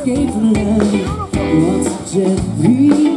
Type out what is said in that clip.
escape from love Once a